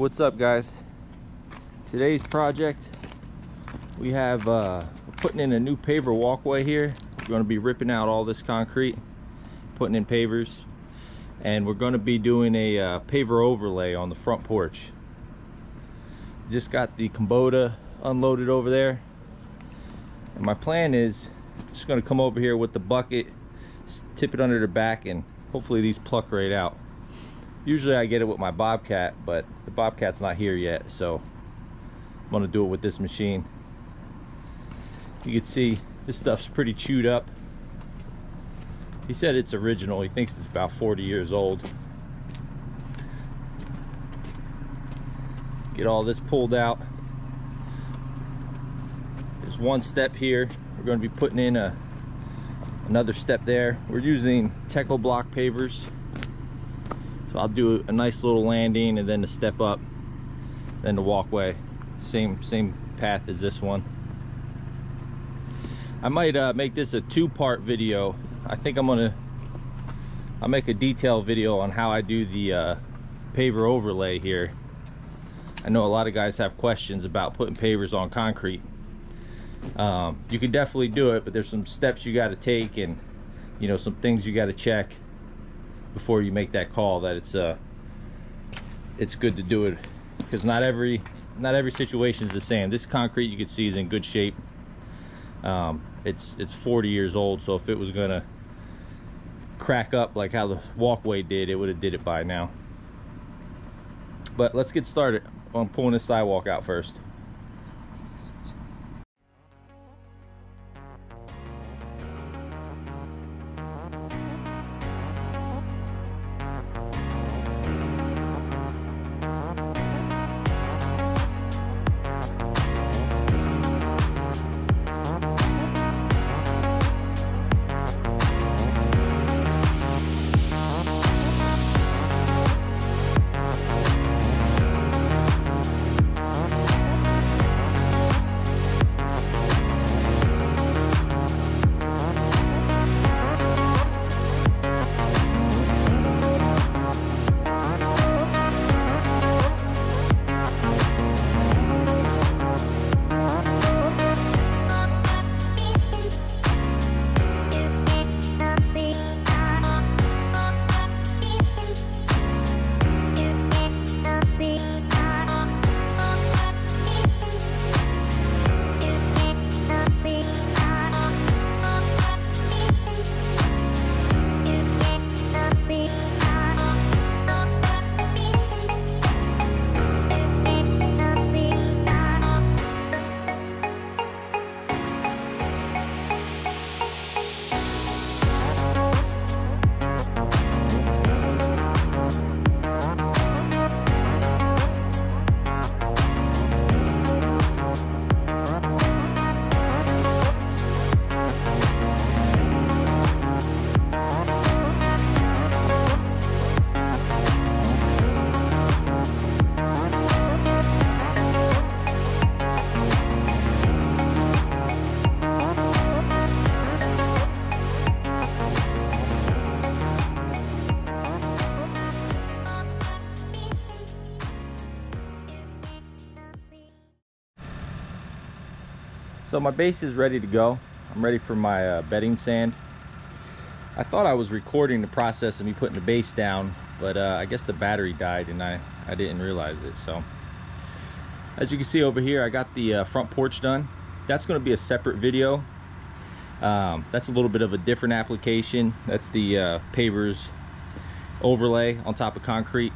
what's up guys? Today's project we have uh we're putting in a new paver walkway here. We're going to be ripping out all this concrete putting in pavers and we're going to be doing a uh, paver overlay on the front porch. Just got the Kubota unloaded over there. And my plan is just going to come over here with the bucket tip it under the back and hopefully these pluck right out usually I get it with my Bobcat but the Bobcat's not here yet so I'm gonna do it with this machine. You can see this stuff's pretty chewed up. He said it's original. He thinks it's about 40 years old. Get all this pulled out. There's one step here. We're to be putting in a another step there. We're using Techo-Bloc pavers so I'll do a nice little landing and then the step up, then the walkway. Same same path as this one. I might uh, make this a two-part video. I think I'm gonna I'll make a detailed video on how I do the uh, paver overlay here. I know a lot of guys have questions about putting pavers on concrete. Um, you can definitely do it, but there's some steps you got to take and you know some things you got to check before you make that call that it's uh it's good to do it. Because not every not every situation is the same. This concrete you can see is in good shape. Um, it's it's 40 years old so if it was gonna crack up like how the walkway did it would have did it by now. But let's get started on pulling the sidewalk out first So my base is ready to go. I'm ready for my uh, bedding sand. I thought I was recording the process of me putting the base down, but uh, I guess the battery died and I, I didn't realize it. So as you can see over here, I got the uh, front porch done. That's gonna be a separate video. Um, that's a little bit of a different application. That's the uh, pavers overlay on top of concrete.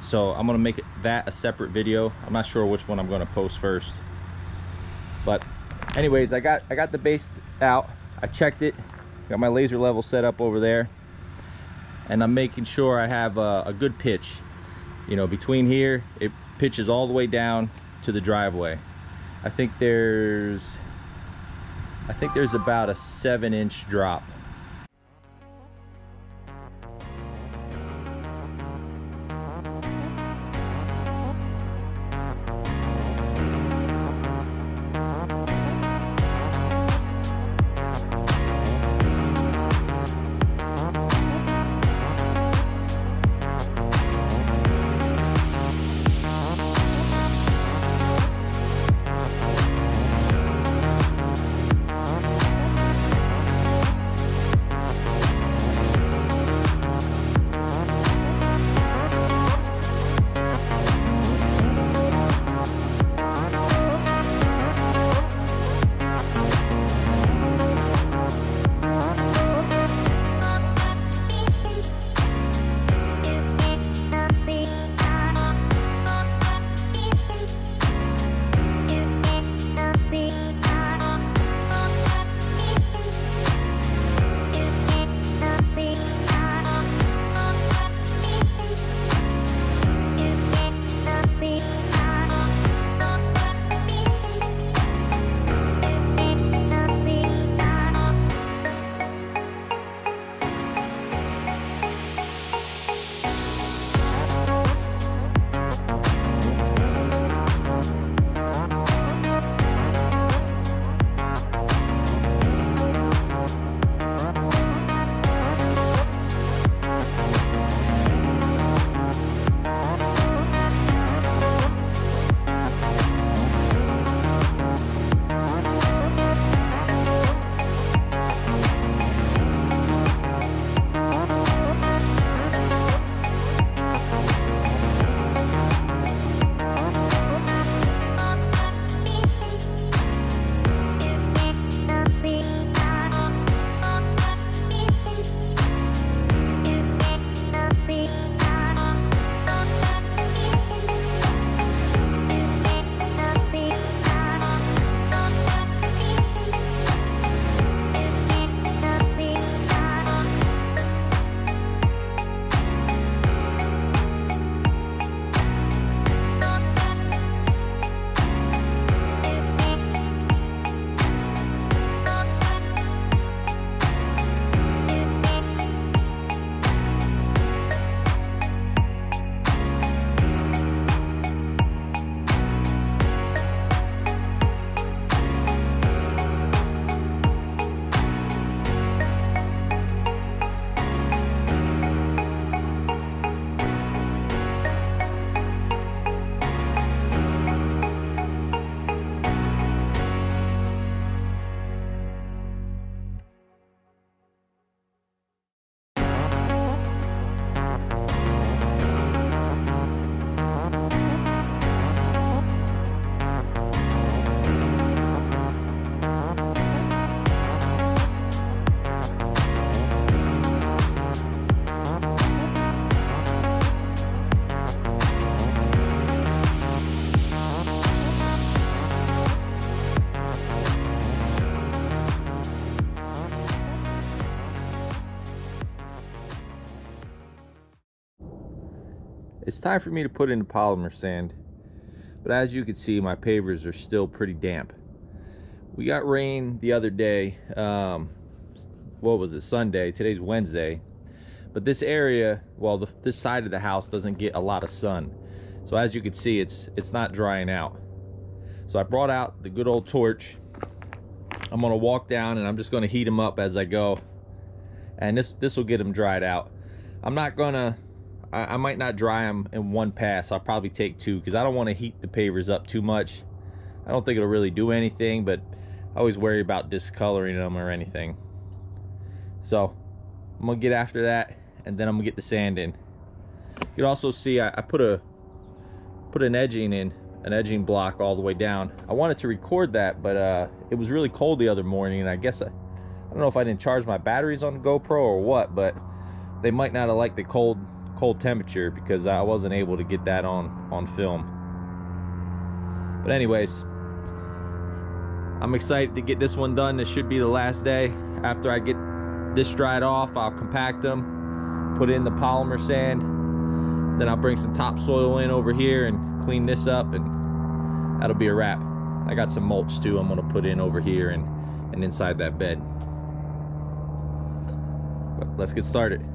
So I'm gonna make that a separate video. I'm not sure which one I'm gonna post first. But anyways i got i got the base out. I checked it. Got my laser level set up over there. And i'm making sure i have a, a, good pitch. You know between here it pitches all the way down to the driveway. I think there's i think there's about a seven inch drop it's time for me to put in the polymer sand. But as you can see, my pavers are still pretty damp. We got rain the other day. Um, what was it, Sunday? Today's Wednesday. But this area, well, the, this side of the house doesn't get a lot of sun. So as you can see, it's it's not drying out. So I brought out the good old torch. I'm gonna walk down and I'm just gonna heat them up as I go. And this this will get them dried out. I'm not gonna, I, I might not dry them in one pass. I'll probably take two because I don't want to heat the pavers up too much. I don't think it'll really do anything, but I always worry about discoloring them or anything. So I'm gonna get after that and then I'm gonna get the sand in. You can also see I, I put a put an edging in, an edging block all the way down. I wanted to record that, but uh, it was really cold the other morning, and I guess I, I don't know if I didn't charge my batteries on the GoPro or what, but they might not have liked the cold cold temperature because I wasn't able to get that on on film. But anyways, I'm excited to get this one done. This should be the last day. After I get this dried off, I'll compact them, put in the polymer sand, then I'll bring some topsoil in over here and clean this up and that'll be a wrap. I got some mulch too I'm gonna put in over here and, and inside that bed. But let's get started.